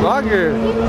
Frage.